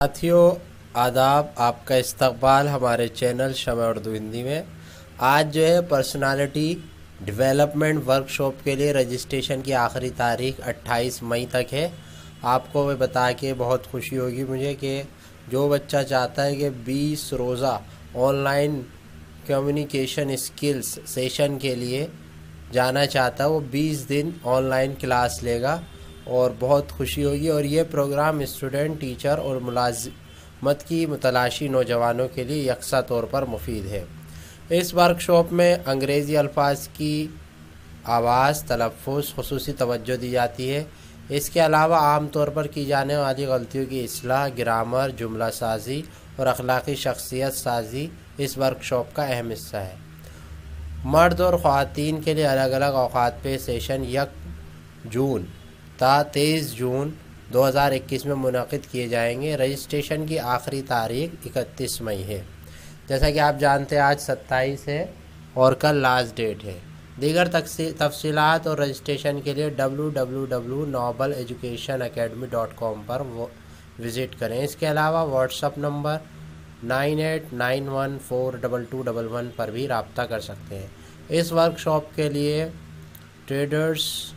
साथियों, आदाब आपका इस्तकबाल हमारे चैनल शम उर्दू हिंदी में। आज जो है पर्सनालिटी डेवलपमेंट वर्कशॉप के लिए रजिस्ट्रेशन की आखिरी तारीख 28 मई तक है। आपको मैं बता के बहुत खुशी होगी मुझे कि जो बच्चा चाहता है कि 20 रोज़ा ऑनलाइन कम्युनिकेशन स्किल्स सेशन के लिए जाना चाहता है, वो 20 दिन ऑनलाइन क्लास लेगा। और बहुत खुशी होगी और ये प्रोग्राम स्टूडेंट टीचर और मुलाजमत की मतलाशी नौजवानों के लिए यकसा तौर पर मुफीद है। इस वर्कशॉप में अंग्रेज़ी अल्फाज की आवाज़ तलफ़ खसूस तवज्जो दी जाती है। इसके अलावा आम तौर पर की जाने वाली गलतियों की असलाह ग्रामर जुमला साजी और अखलाक़ी शख्सियत साजी इस वर्कशॉप का अहम हिस्सा है। मर्द और ख़वान के लिए अलग अलग अवकात पे सेशन यक जून तेईस जून 2021 में मुनद किए जाएँगे। रजिस्ट्रेशन की आखिरी तारीख इकतीस मई है। जैसा कि आप जानते हैं, आज सत्ताईस है और कल लास्ट डेट है। दीगर तफसीलात और रजिस्ट्रेशन के लिए कॉम पर विज़िट करें। इसके अलावा WhatsApp number nine eight nine one four double two double one पर भी रबता कर सकते हैं। इस वर्कशॉप के लिए ट्रेडर्स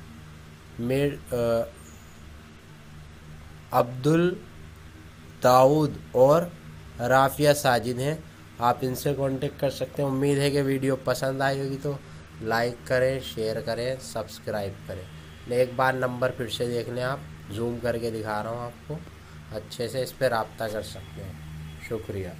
मेर अब्दुल दाऊद और राफिया साजिद हैं। आप इनसे कांटेक्ट कर सकते हैं। उम्मीद है कि वीडियो पसंद आई होगी तो लाइक करें शेयर करें सब्सक्राइब करें। एक बार नंबर फिर से देख लें आप जूम करके दिखा रहा हूँ आपको। अच्छे से इस पर रबता कर सकते हैं। शुक्रिया।